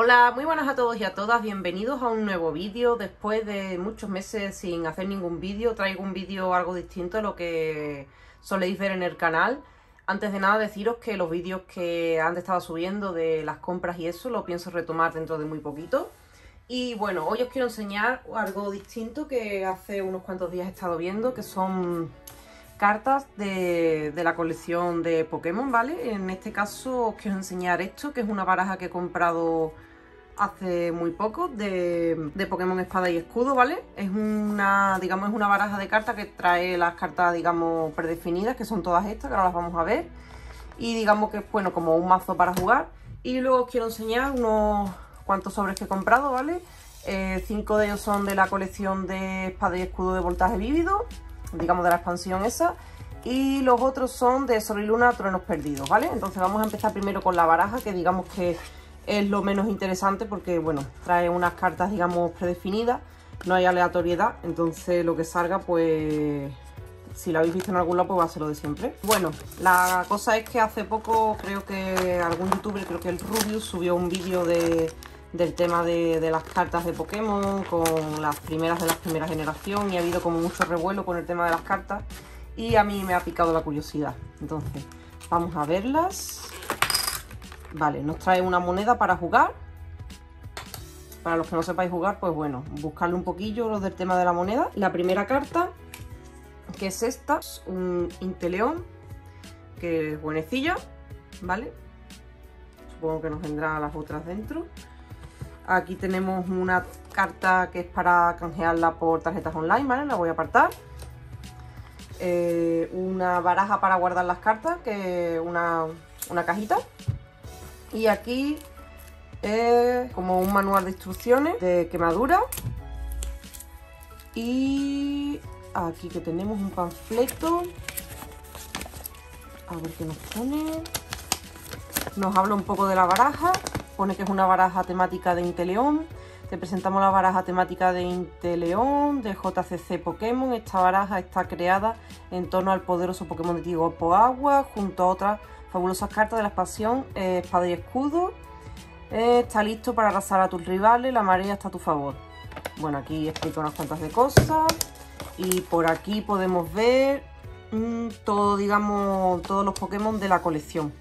Hola, muy buenas a todos y a todas, bienvenidos a un nuevo vídeo. Después de muchos meses sin hacer ningún vídeo, traigo un vídeo algo distinto a lo que soléis ver en el canal. Antes de nada deciros que los vídeos que antes estaba subiendo de las compras y eso lo pienso retomar dentro de muy poquito. Y bueno, hoy os quiero enseñar algo distinto que hace unos cuantos días he estado viendo, que son cartas de, de, la colección de Pokémon, ¿vale? En este caso os quiero enseñar esto, que es una baraja que he comprado hace muy poco de, de, Pokémon Espada y Escudo, ¿vale? Es una, digamos, es una baraja de cartas que trae las cartas, digamos, predefinidas, que son todas estas, que ahora las vamos a ver. Y digamos que es, bueno, como un mazo para jugar. Y luego os quiero enseñar unos cuantos sobres que he comprado, ¿vale? Eh, cinco de ellos son de la colección de Espada y Escudo de voltaje vívido, digamos de la expansión esa. Y los otros son de Sol y Luna, Truenos Perdidos, ¿vale? Entonces vamos a empezar primero con la baraja, que digamos que es lo menos interesante porque, bueno, trae unas cartas, digamos, predefinidas, no hay aleatoriedad, entonces lo que salga, pues, si lo habéis visto en algún lado, pues va a ser lo de siempre. Bueno, la cosa es que hace poco, creo que algún youtuber, creo que el Rubius, subió un vídeo de, del tema de, de, las cartas de Pokémon con las primeras de la primera generación y ha habido como mucho revuelo con el tema de las cartas y a mí me ha picado la curiosidad. Entonces, vamos a verlas. Vale, nos trae una moneda para jugar. Para los que no sepáis jugar, pues bueno, buscarle un poquillo lo del tema de la moneda. La primera carta, que es esta, es un Inteleón, que es buenecilla, ¿vale? Supongo que nos vendrán las otras dentro. Aquí tenemos una carta que es para canjearla por tarjetas online, ¿vale? La voy a apartar. Eh, una baraja para guardar las cartas, que es una, una cajita. Y aquí es como un manual de instrucciones de quemadura. Y aquí que tenemos un panfleto. A ver qué nos pone. Nos habla un poco de la baraja. Pone que es una baraja temática de Inteleón. Te presentamos la baraja temática de Inteleón, de JCC Pokémon. Esta baraja está creada en torno al poderoso Pokémon de Tigopo Agua, junto a otras fabulosas cartas de la expansión eh, Espada y Escudo. Eh, está listo para arrasar a tus rivales, la marea está a tu favor. Bueno, aquí explica unas cuantas de cosas. Y por aquí podemos ver mmm, todo, digamos, todos los Pokémon de la colección.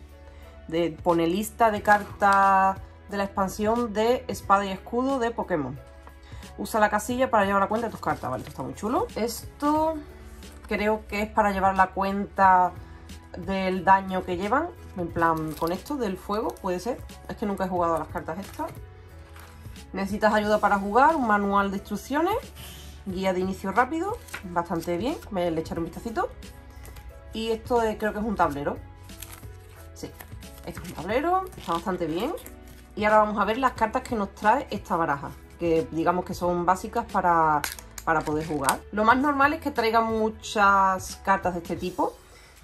De, pone lista de cartas de la expansión de Espada y Escudo de Pokémon. Usa la casilla para llevar la cuenta de tus cartas, vale, esto está muy chulo. Esto creo que es para llevar la cuenta del daño que llevan, en plan con esto, del fuego, puede ser. Es que nunca he jugado a las cartas estas. Necesitas ayuda para jugar, un manual de instrucciones, guía de inicio rápido, bastante bien, me le echaré un vistacito. Y esto es, creo que es un tablero. Sí, esto es un tablero, está bastante bien. Y ahora vamos a ver las cartas que nos trae esta baraja, que digamos que son básicas para, para poder jugar. Lo más normal es que traigan muchas cartas de este tipo,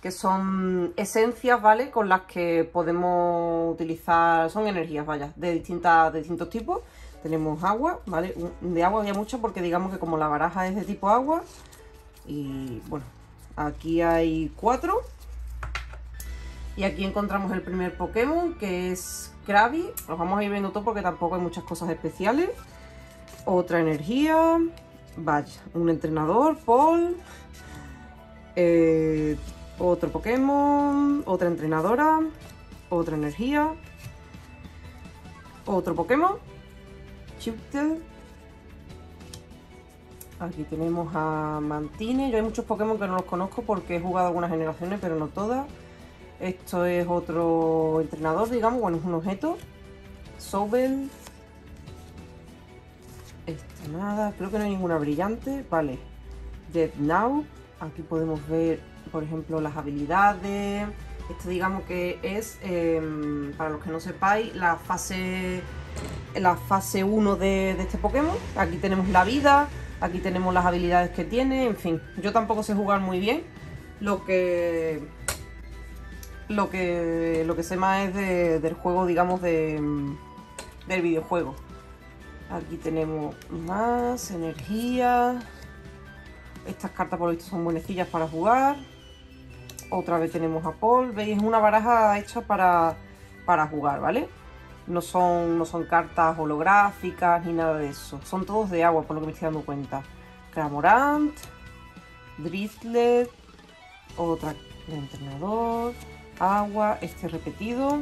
que son esencias, ¿vale? Con las que podemos utilizar, son energías, vaya, de, distintas, de distintos tipos. Tenemos agua, ¿vale? De agua había mucho porque digamos que como la baraja es de tipo agua. Y bueno, aquí hay cuatro. Y aquí encontramos el primer Pokémon, que es Krabby. Los vamos a ir viendo todo porque tampoco hay muchas cosas especiales. Otra energía. Vaya, un entrenador, Paul. Eh, otro Pokémon, otra entrenadora, otra energía, otro Pokémon, Chiptel. Aquí tenemos a Mantine. Yo hay muchos Pokémon que no los conozco porque he jugado algunas generaciones, pero no todas. Esto es otro entrenador, digamos, bueno, es un objeto. Sobel. Esta nada, creo que no hay ninguna brillante. Vale. Dead Now. Aquí podemos ver por ejemplo, las habilidades. Esto digamos que es, eh, para los que no sepáis, la fase la fase 1 de, este Pokémon. Aquí tenemos la vida, aquí tenemos las habilidades que tiene, en fin. Yo tampoco sé jugar muy bien. Lo que lo que lo que sé más es de, del juego, digamos, de, del videojuego. Aquí tenemos más energía. Estas cartas por lo visto son buenecillas para jugar. Otra vez tenemos a Paul. Veis, es una baraja hecha para, para jugar, ¿vale? No son, no son cartas holográficas ni nada de eso. Son todos de agua, por lo que me estoy dando cuenta. Cramorant, Drizzlet, otra de entrenador, agua, este repetido.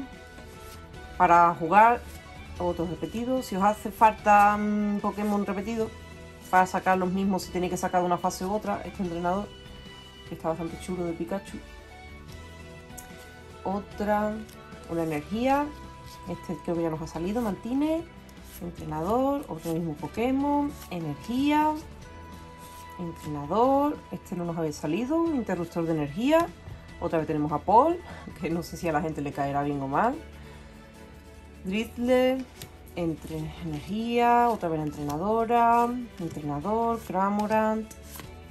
Para jugar, otro repetido. Si os hace falta un Pokémon repetido, para sacar los mismos si tenéis que sacar de una fase u otra, este entrenador, que está bastante chulo de Pikachu. Otra, una energía, este creo que ya nos ha salido, Mantine, entrenador, otro mismo Pokémon, energía, entrenador, este no nos había salido, interruptor de energía, otra vez tenemos a Paul, que no sé si a la gente le caerá bien o mal, Drizzle, entre energía, otra vez la entrenadora, entrenador, Cramorant,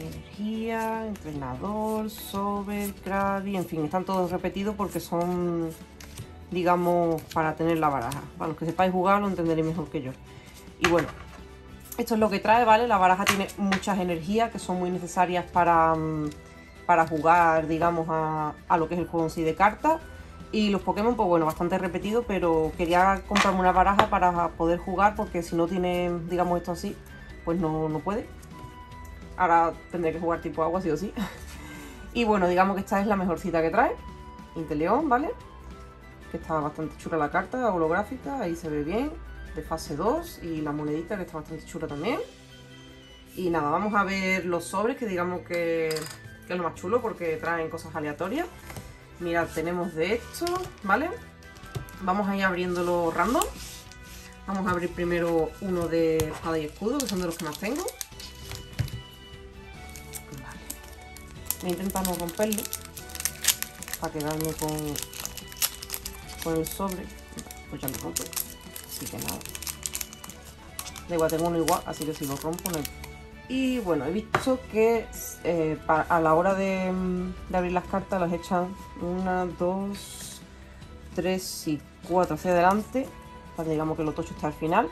energía, entrenador, Sober, Krabby, en fin, están todos repetidos porque son, digamos, para tener la baraja. Para los que sepáis jugar lo entenderéis mejor que yo. Y bueno, esto es lo que trae, ¿vale? La baraja tiene muchas energías que son muy necesarias para, mm, para jugar, digamos, a, a lo que es el juego en sí de cartas. Y los Pokémon, pues bueno, bastante repetido, pero quería comprarme una baraja para poder jugar porque si no tiene, digamos, esto así, pues no, no puede. Ahora tendré que jugar tipo agua, sí o sí. y bueno, digamos que esta es la mejor cita que trae. Inteleón, ¿vale? Que está bastante chula la carta, holográfica, ahí se ve bien. De fase 2 y la monedita que está bastante chula también. Y nada, vamos a ver los sobres, que digamos que, que es lo más chulo porque traen cosas aleatorias. Mirad, tenemos de esto, ¿vale? Vamos a ir abriéndolo random. Vamos a abrir primero uno de espada y escudo, que son de los que más tengo. Voy a intentar no romperlo. Para quedarme con, con el sobre. Pues ya lo rompo. Así que nada. Da igual, tengo uno igual, así que si lo rompo no hay y bueno, he visto que eh, a la hora de, de, abrir las cartas las echan una, dos, tres y cuatro hacia adelante. Para que digamos que lo tocho está al final.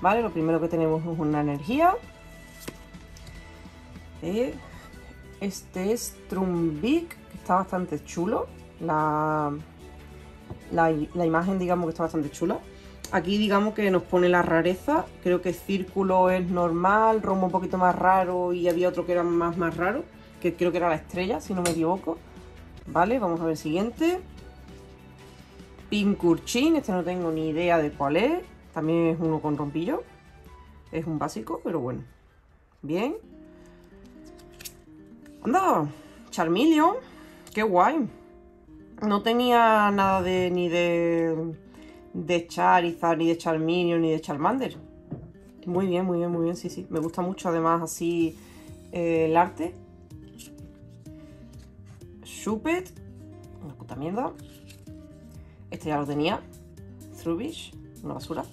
Vale, lo primero que tenemos es una energía. Eh, este es Trumbic, que está bastante chulo. La, la, imagen digamos que está bastante chula. Aquí digamos que nos pone la rareza. Creo que círculo es normal, rombo un poquito más raro y había otro que era más más raro. Que creo que era la estrella, si no me equivoco. Vale, vamos a ver el siguiente. Pincurchin, este no tengo ni idea de cuál es. También es uno con rompillo. Es un básico, pero bueno. Bien. Anda, Charmeleon. Qué guay. No tenía nada de ni de de Charizard, ni de Charmeleon, ni de Charmander. Muy bien, muy bien, muy bien, sí, sí. Me gusta mucho además así eh, el arte. Shupet, una puta mierda. Este ya lo tenía. Thrubish, una basura.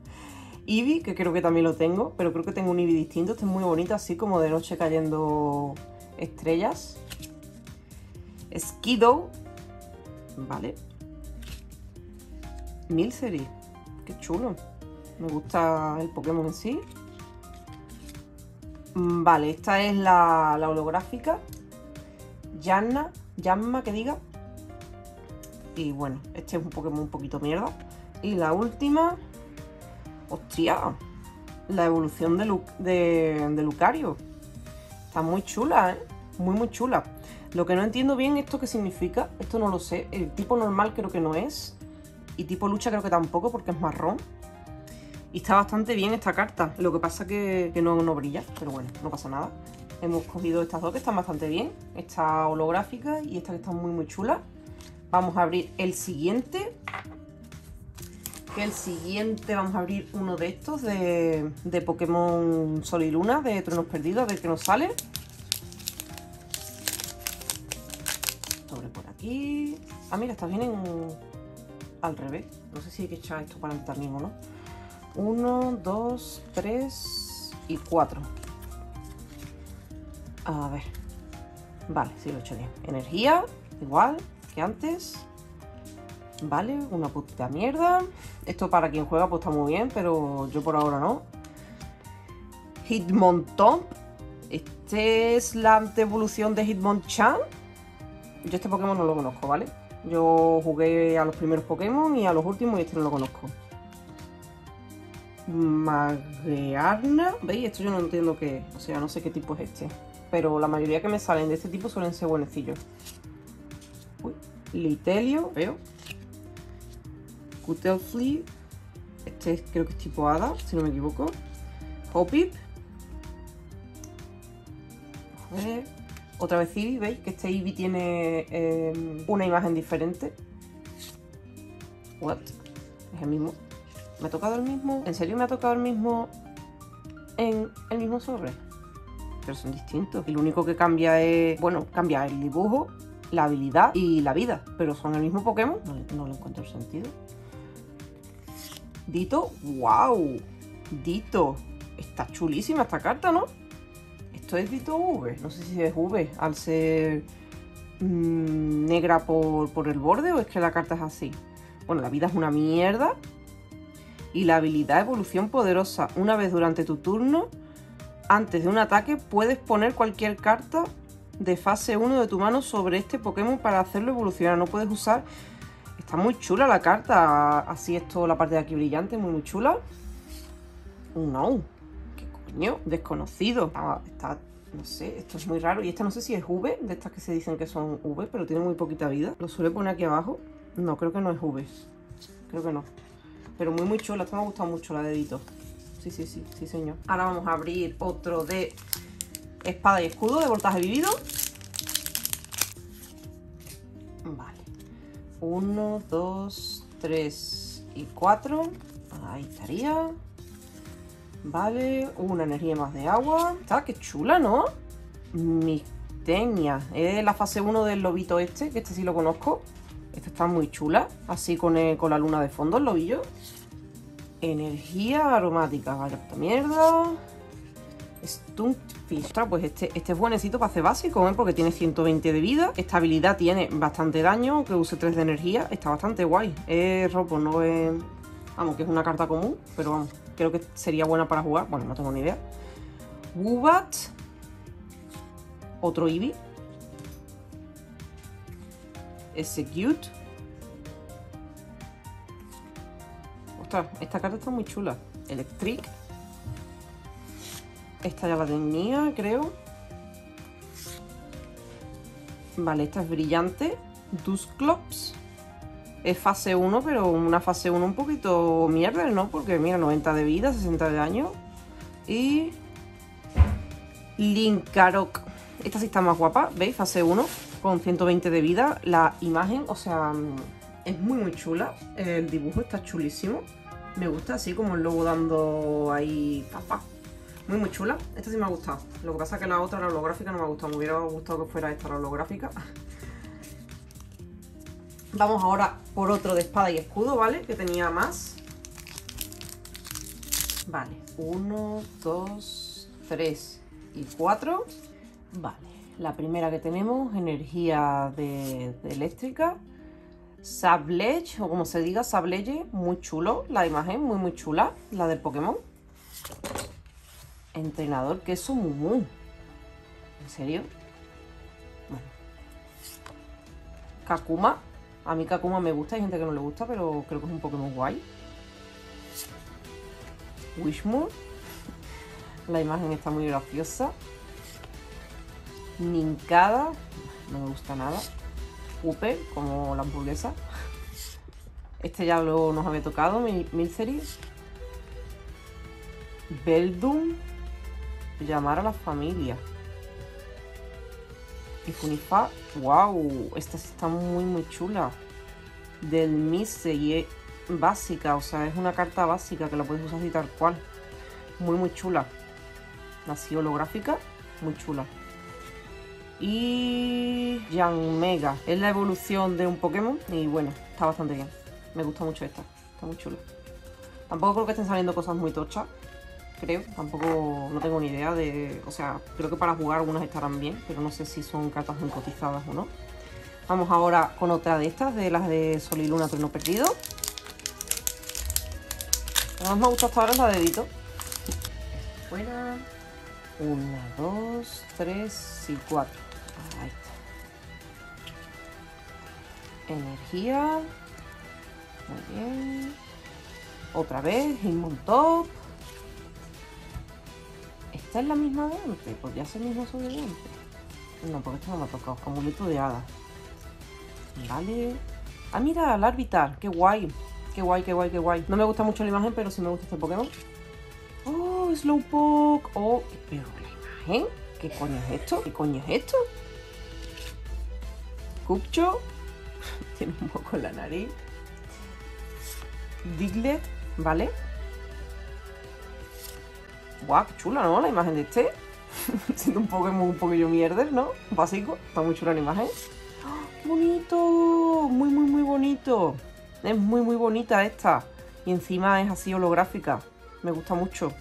Eevee, que creo que también lo tengo, pero creo que tengo un Eevee distinto. Este es muy bonito, así como de noche cayendo estrellas. Skido, vale, Milcery. Qué chulo. Me gusta el Pokémon en sí. Mm, vale, esta es la, holográfica. Yanna, Yanma que diga. Y bueno, este es un Pokémon un poquito mierda. Y la última. Hostia. La evolución de, Lucario. Está muy chula, ¿eh? Muy, muy chula. Lo que no entiendo bien esto qué significa. Esto no lo sé. El tipo normal creo que no es. Y tipo lucha creo que tampoco porque es marrón. Y está bastante bien esta carta. Lo que pasa que, que no, no brilla, pero bueno, no pasa nada. Hemos cogido estas dos que están bastante bien. Esta holográfica y esta que está muy muy chula. Vamos a abrir el siguiente. Que el siguiente vamos a abrir uno de estos de, de Pokémon Sol y Luna, de Tronos Perdidos, a ver qué nos sale. Sobre por aquí. Ah, mira, está bien en al revés. No sé si hay que echar esto para adelante también o no. Uno, dos, tres y cuatro. A ver. Vale, sí lo he hecho bien. Energía, igual que antes. Vale, una putita mierda. Esto para quien juega pues está muy bien, pero yo por ahora no. Hitmontop. Este es la anteevolución de Hitmonchan. Yo este Pokémon no lo conozco, ¿vale? Yo jugué a los primeros Pokémon y a los últimos y este no lo conozco. Magearna. ¿Veis? Esto yo no entiendo qué. O sea, no sé qué tipo es este. Pero la mayoría que me salen de este tipo suelen ser buenecillos. Uy. Litelio, veo. Cutelflea. Este creo que es tipo hada, si no me equivoco. Hopip. Otra vez Eevee, ¿veis? Que este Eevee tiene eh, una imagen diferente. What? Es el mismo. ¿Me ha tocado el mismo? ¿En serio me ha tocado el mismo en el mismo sobre? Pero son distintos. Y lo único que cambia es, bueno, cambia el dibujo, la habilidad y la vida. Pero son el mismo Pokémon. No, no le encuentro sentido. Dito, wow. Dito. Está chulísima esta carta, ¿no? Esto es Dito V. No sé si es V al ser mmm, negra por, por el borde o es que la carta es así. Bueno, la vida es una mierda y la habilidad evolución poderosa. Una vez durante tu turno, antes de un ataque, puedes poner cualquier carta de fase 1 de tu mano sobre este Pokémon para hacerlo evolucionar. No puedes usar... Está muy chula la carta. Así es toda la parte de aquí brillante, muy muy chula. No. ¿Qué coño? Desconocido. Ah, está, no sé, esto es muy raro. Y esta no sé si es V, de estas que se dicen que son V, pero tiene muy poquita vida. Lo suele poner aquí abajo. No, creo que no es V. Creo que no. Pero muy muy chula, esta me ha gustado mucho la dedito. Sí, sí, sí, sí señor. Ahora vamos a abrir otro de espada y escudo de voltaje vivido. Vale. Uno, dos, tres y cuatro. Ahí estaría. Vale, una energía más de agua. Está, qué chula, ¿no? Mistenia. Es la fase 1 del lobito este, que este sí lo conozco. Esta está muy chula, así con, el, con la luna de fondo, el lobillo. Energía aromática, vaya puta mierda. Stuntfish, pues este, este es buenecito para hacer básico, ¿eh? porque tiene 120 de vida. Esta habilidad tiene bastante daño, aunque use 3 de energía. Está bastante guay. Es ropo, no es... Vamos, que es una carta común, pero vamos, creo que sería buena para jugar. Bueno, no tengo ni idea. Wubat. Otro Eevee. Execute. Ostras, esta carta está muy chula. Electric. Esta ya la tenía, creo. Vale, esta es brillante. Dusclops. Es fase 1, pero una fase 1 un poquito mierda, ¿no? Porque mira, 90 de vida, 60 de daño. Y... Linkarok. Esta sí está más guapa, ¿veis? Fase 1 con 120 de vida. La imagen, o sea, es muy muy chula. El dibujo está chulísimo. Me gusta así como el logo dando ahí papá. Muy muy chula. Esta sí me ha gustado. Lo que pasa es que la otra, la holográfica, no me ha gustado. Me hubiera gustado que fuera esta la holográfica. Vamos ahora por otro de espada y escudo, ¿vale? Que tenía más. Vale. Uno, dos, tres y cuatro. Vale. La primera que tenemos, energía de, eléctrica. Sablege, o como se diga, Sableye, muy chulo. La imagen, muy muy chula. La del Pokémon. Entrenador, que es un mumu. ¿En serio? Bueno. Kakuma. A mí Kakuma me gusta, hay gente que no le gusta, pero creo que es un Pokémon guay. Wishmoon. La imagen está muy graciosa. Ninkada, no me gusta nada. Upe, como la hamburguesa. Este ya lo nos había tocado, Milcery. Beldum, llamar a la familia. Y Funifa, wow, esta está muy muy chula. Del y es básica, o sea, es una carta básica que la puedes usar así tal cual. Muy muy chula. Así holográfica, muy chula y Yang Mega. Es la evolución de un Pokémon y bueno, está bastante bien. Me gusta mucho esta, está muy chula. Tampoco creo que estén saliendo cosas muy tochas, creo. Tampoco, no tengo ni idea de... O sea, creo que para jugar algunas estarán bien, pero no sé si son cartas muy cotizadas o no. Vamos ahora con otra de estas, de las de Sol y Luna no Perdido. La más me gusta hasta ahora es la de dedito. Fuera. Una, dos, tres y cuatro. Energía. Muy bien. Otra vez, Inmontop. ¿Esta es la misma de antes? ¿Podría ser el mismo sobre de? No, porque esto no me ha tocado. De hada. Vale. Ah, mira, el Arbitar. Qué guay. Qué guay, qué guay, qué guay. No me gusta mucho la imagen, pero sí me gusta este Pokémon. Oh, Slowpoke. Oh, pero la imagen. ¿Qué coño es esto? ¿Qué coño es esto? Cupcho. Tiene un poco la nariz. Diglett, ¿vale? Guau, qué chula, ¿no? La imagen de este. Siendo un Pokémon un poquillo mierder, ¿no? Básico. Está muy chula la imagen. ¡Ah, ¡Qué bonito! Muy, muy, muy bonito. Es muy, muy bonita esta. Y encima es así holográfica. Me gusta mucho.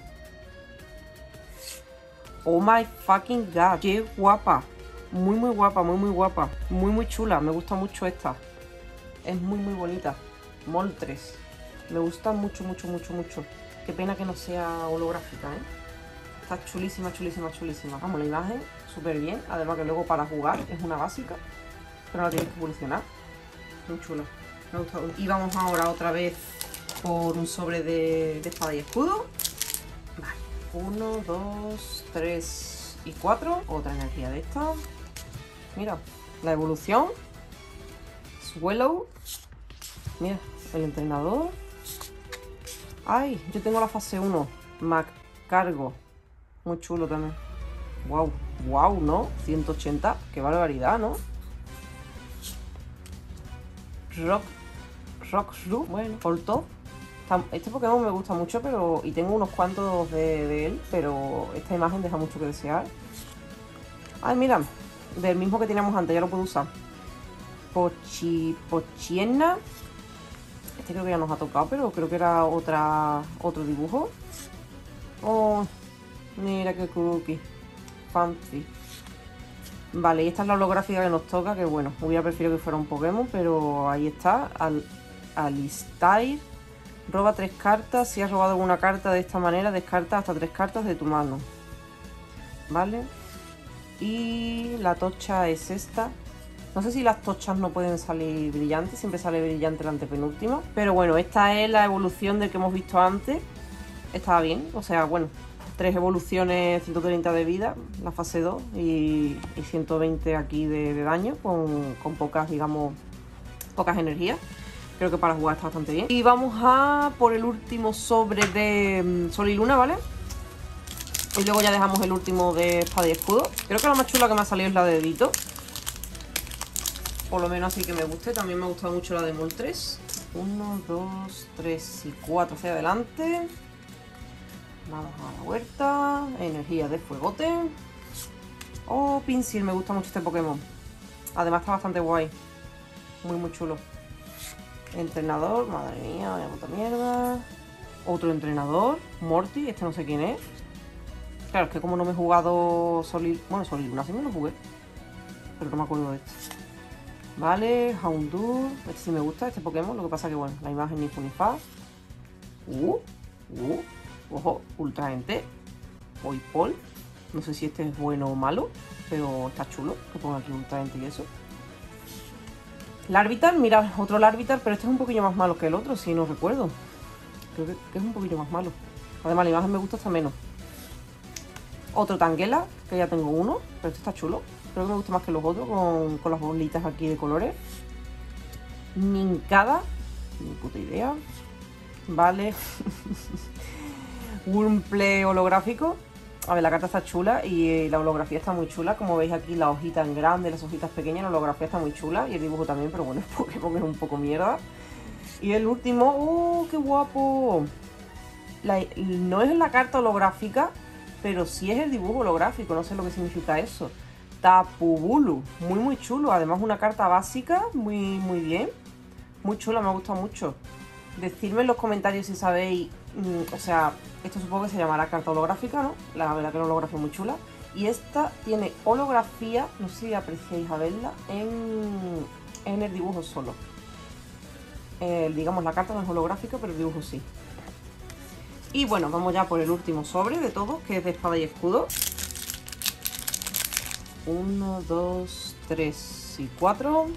Oh my fucking god. Qué guapa. Muy, muy guapa, muy, muy guapa. Muy, muy chula. Me gusta mucho esta. Es muy, muy bonita. Moltres. Me gusta mucho, mucho, mucho, mucho. Qué pena que no sea holográfica, ¿eh? Está chulísima, chulísima, chulísima. Vamos, la imagen súper bien. Además que luego para jugar es una básica. Pero la tienes que evolucionar. Muy chula. Me gusta. Y vamos ahora otra vez por un sobre de, de espada y escudo. Vale. Uno, dos, tres y cuatro. Otra energía de esta. Mira, la evolución. Swallow. Mira, el entrenador. Ay, yo tengo la fase 1. Mac cargo. Muy chulo también. Wow, wow, ¿no? 180. Qué barbaridad, ¿no? Rock. Rock Shrew. Bueno, Top. Este Pokémon me gusta mucho, pero. Y tengo unos cuantos de, de, él, pero esta imagen deja mucho que desear. Ay, mira. Del mismo que teníamos antes, ya lo puedo usar. Pochi. Pochiena. Creo que ya nos ha tocado, pero creo que era otra otro dibujo. Oh, mira qué cookie. Fancy. Vale, y esta es la holográfica que nos toca, que bueno, hubiera preferido que fuera un Pokémon, pero ahí está. Al, Alistair. Roba tres cartas. Si has robado una carta de esta manera, descarta hasta tres cartas de tu mano. ¿Vale? Y la tocha es esta. No sé si las tochas no pueden salir brillantes, siempre sale brillante la antepenúltima. Pero bueno, esta es la evolución de que hemos visto antes. Estaba bien, o sea, bueno, tres evoluciones, 130 de vida, la fase 2, y, 120 aquí de, daño, con, pocas, digamos, pocas energías. Creo que para jugar está bastante bien. Y vamos a por el último sobre de mm, Sol y Luna, ¿vale? Y luego ya dejamos el último de espada y escudo. Creo que la más chula que me ha salido es la de dedito. Por lo menos así que me guste. También me ha gustado mucho la de Moltres. 1, 2, 3 y 4 hacia adelante. Vamos a la huerta. Energía de fuegote. Oh, Pincel. Me gusta mucho este Pokémon. Además está bastante guay. Muy, muy chulo. Entrenador. Madre mía, vaya puta mierda. Otro entrenador. Morty. Este no sé quién es. Claro, es que como no me he jugado Solil... Bueno, Solil, así me lo jugué. Pero no me acuerdo de este. Vale, Houndour. Este sí me gusta, este Pokémon. Lo que pasa que, bueno, la imagen ni fu ni fa. Uh, uh, ojo, Ultra Ente. Pol. No sé si este es bueno o malo, pero está chulo. Que ponga aquí Ultra Ente y eso. Larvitar, mira, otro Larvitar, pero este es un poquillo más malo que el otro, si no recuerdo. Creo que, es un poquillo más malo. Además, la imagen me gusta hasta menos. Otro Tangela, que ya tengo uno, pero este está chulo. Creo que me gusta más que los otros con, las bolitas aquí de colores. Nincada. Ni puta idea. Vale. Wurmple holográfico. A ver, la carta está chula y eh, la holografía está muy chula. Como veis aquí, la hojita en grande, las hojitas pequeñas, la holografía está muy chula. Y el dibujo también, pero bueno, es Pokémon es un poco mierda. Y el último, ¡oh, qué guapo! no es la carta holográfica, pero sí es el dibujo holográfico. No sé lo que significa eso. Tapubulu. Muy, muy chulo. Además, una carta básica. Muy, muy bien. Muy chula, me ha gustado mucho. Decidme en los comentarios si sabéis. Mm, o sea, esto supongo que se llamará carta holográfica, ¿no? La verdad que la holografía es muy chula. Y esta tiene holografía, no sé si apreciáis a verla, en, en el dibujo solo. digamos, la carta no es holográfica, pero el dibujo sí. Y bueno, vamos ya por el último sobre de todos, que es de espada y escudo. 1, 2, 3 y 4.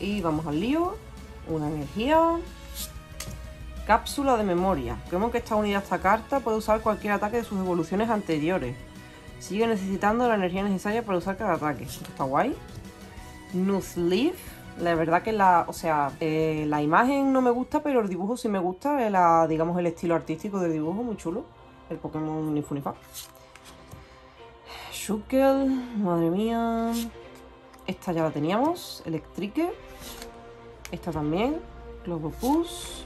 Y vamos al lío. Una energía. Cápsula de memoria. Creemos que esta unidad, esta carta, puede usar cualquier ataque de sus evoluciones anteriores. Sigue necesitando la energía necesaria para usar cada ataque. está guay. Nuzleaf. La verdad que la, o sea, eh, la imagen no me gusta, pero el dibujo sí me gusta. La, digamos, el estilo artístico del dibujo, muy chulo. El Pokémon Nifunifa. Shukel, madre mía. Esta ya la teníamos. Electrique. Esta también. Globopus.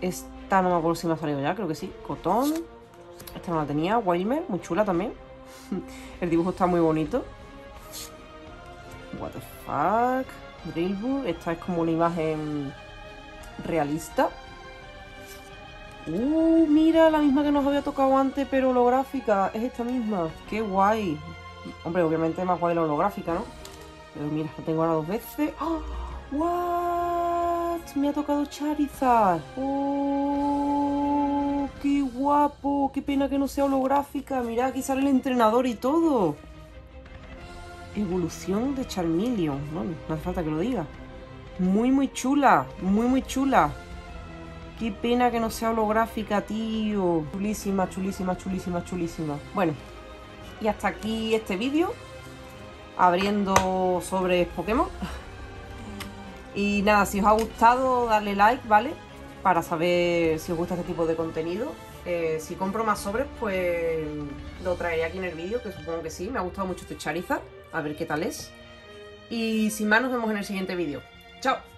Esta no me acuerdo si me ha salido ya, creo que sí. Cotón. Esta no la tenía. Wilmer, muy chula también. El dibujo está muy bonito. What the fuck. Drillbur. Esta es como una imagen realista. Uh, mira, la misma que nos había tocado antes, pero holográfica. Es esta misma. Qué guay. Hombre, obviamente más guay la holográfica, ¿no? Pero mira, la tengo ahora dos veces. ¡Oh! ¿What? Me ha tocado Charizard. ¡Oh! ¡Qué guapo! ¡Qué pena que no sea holográfica! Mira, aquí sale el entrenador y todo. Evolución de Charmeleon. No, no hace falta que lo diga. Muy, muy chula. Muy, muy chula. Qué pena que no sea holográfica, tío. Chulísima, chulísima, chulísima, chulísima. Bueno, y hasta aquí este vídeo. Abriendo sobre Pokémon. Y nada, si os ha gustado, darle like, ¿vale? Para saber si os gusta este tipo de contenido. Eh, si compro más sobres, pues lo traeré aquí en el vídeo, que supongo que sí. Me ha gustado mucho este Charizard. A ver qué tal es. Y sin más, nos vemos en el siguiente vídeo. ¡Chao!